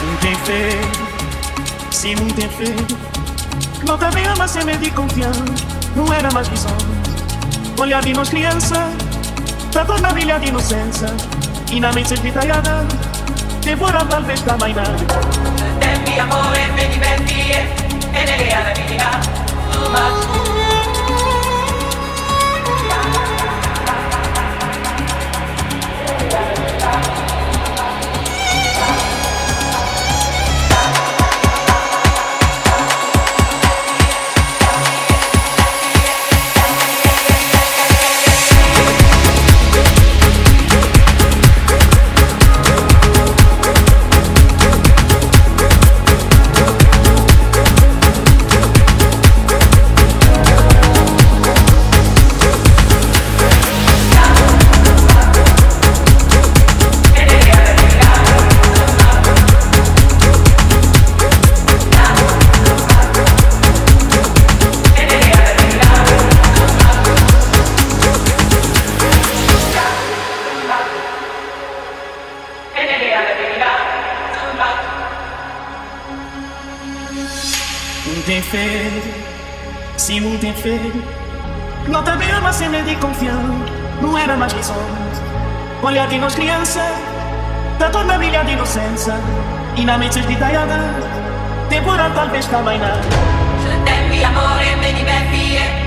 Muito bem feito, sim, muito bem feito. Não também ama sem medo e confiança, não era mais visão. Olhar de nós criança, tanta maravilha de inocência. E na mente sempre tallada, devora talvez da mai nada. Tempi amore, mi diverti, energia da vita, tu mas Un ten fede, si un ten fede Não te veo máis en de confiar não era mais lisóns Olha de nós criança Da tua brilha de inocência E na mente detalhada Temporal talvez também não Je t'aime amore, me divertir